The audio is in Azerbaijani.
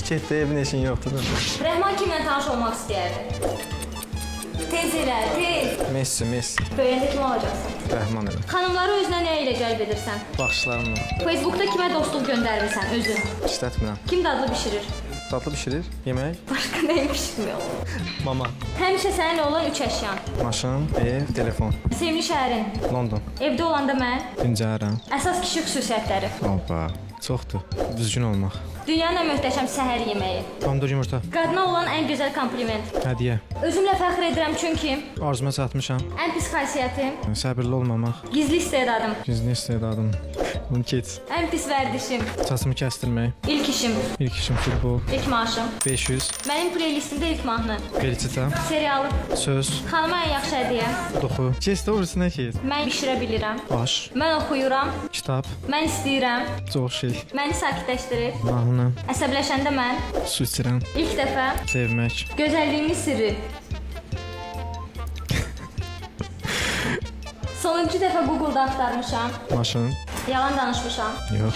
Getdi, evin eşin yoxdur. Rəhman kimlə tanış olmaq istəyərdi? Tez elə, tez. Messi, Messi. Böyüyəndə kim olacaqsan? Rəhman elə. Xanımları özünə nə ilə cəlb edirsən? Baxışlarımla. Facebookda kimə dostluq göndərirsən özün? İşlətmirəm. Kim dadlı bişirir? Dadlı bişirir, yemək, Başqa nə bişirmiyor? mama, Həmişə səninlə olan 3 əşyan. maşın, ev, telefon. Sevimli şəhərin. London. Evdə olanda mən. Dincəlirəm. Əsas kişi xüsusiyyətləri. Hoppa. Çoxdur. Düzgün olmaq. Dünyanın ən möhtəşəm səhər yeməyi. Pomidor yumurta. Qadına olan ən gözəl kompliment. Hədiyyə. Özümlə fəxr edirəm çünki Arzuma çatmışam. ən pis xasiyyətim, Səbirli olmamaq. gizli istedadım, Gizli istedadım. Bunu keç. ən pis vərdişim, Saçımı kəstirmək. ilk işim, İlk işim futbol. ilk maaşım. 500. Mənim playlistimdə ilk mahnı, Belçita. serialı, Söz. xanıma ən yaxşı hədiyyə. Doxu. Keç doğrusu nə keç? Mən bişirə bilirəm. Aş. Mən oxuyuram, Kitab. mən istəyirəm, Çox şey. məni sakitləşdirir. Mahnı. Əsəbləşəndə mən Su içirəm. ilk dəfə Sevmək. gözəlliyimin sirri. Sonuncu dəfə Google-da axtarmışam. Maşın. Yalan danışmışam. Yox.